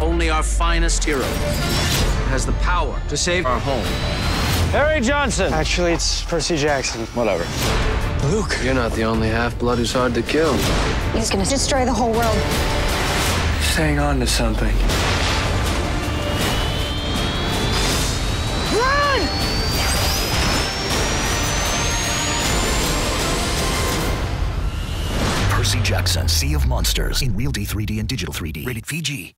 Only our finest hero has the power to save our home. Harry Johnson. Actually, it's Percy Jackson. Whatever. Luke. You're not the only half-blood who's hard to kill. He's gonna destroy the whole world. Hang on to something. Run! Percy Jackson, Sea of Monsters in Real D 3D and Digital 3D. Rated PG.